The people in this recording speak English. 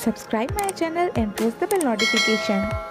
Subscribe my channel and press the bell notification.